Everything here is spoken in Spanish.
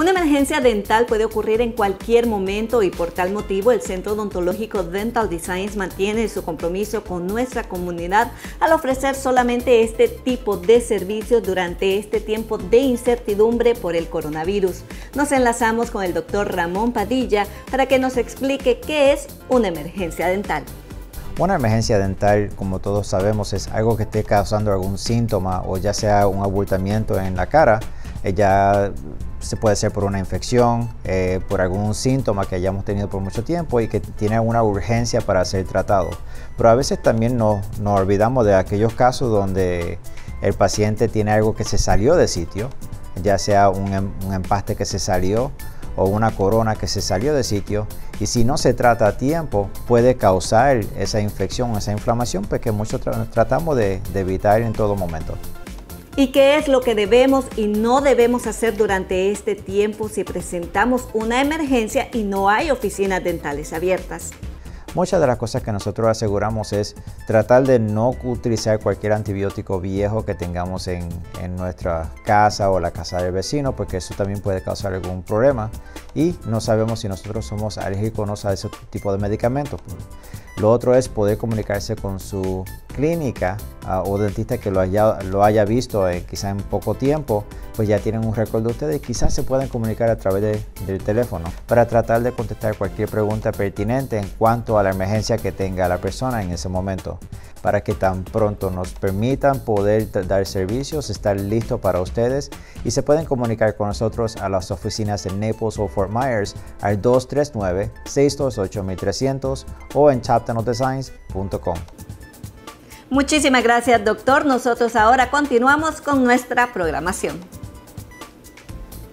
Una emergencia dental puede ocurrir en cualquier momento y por tal motivo el Centro Odontológico Dental Designs mantiene su compromiso con nuestra comunidad al ofrecer solamente este tipo de servicios durante este tiempo de incertidumbre por el coronavirus. Nos enlazamos con el doctor Ramón Padilla para que nos explique qué es una emergencia dental. Una emergencia dental, como todos sabemos, es algo que esté causando algún síntoma o ya sea un abultamiento en la cara. Ya se puede ser por una infección, eh, por algún síntoma que hayamos tenido por mucho tiempo y que tiene alguna urgencia para ser tratado. Pero a veces también nos, olvidamos de aquellos casos donde el paciente tiene algo que se salió de sitio, ya sea un, em, un empaste que se salió o una corona que se salió de sitio y si no se trata a tiempo puede causar esa infección, esa inflamación pues que muchos tratamos de, de evitar en todo momento. ¿Y qué es lo que debemos y no debemos hacer durante este tiempo si presentamos una emergencia y no hay oficinas dentales abiertas? Muchas de las cosas que nosotros aseguramos es tratar de no utilizar cualquier antibiótico viejo que tengamos en, nuestra casa o la casa del vecino, porque eso también puede causar algún problema. Y no sabemos si nosotros somos alérgicos a ese tipo de medicamentos. Lo otro es poder comunicarse con su clínica ah, o dentista que lo haya, lo haya visto eh, quizá en poco tiempo, pues ya tienen un récord de ustedes y quizás se puedan comunicar a través del teléfono para tratar de contestar cualquier pregunta pertinente en cuanto a la emergencia que tenga la persona en ese momento, para que tan pronto nos permitan poder dar servicios, estar listo para ustedes y se pueden comunicar con nosotros a las oficinas en Naples o Fort Myers al 239-628-1300 o en Muchísimas gracias, doctor. Nosotros ahora continuamos con nuestra programación.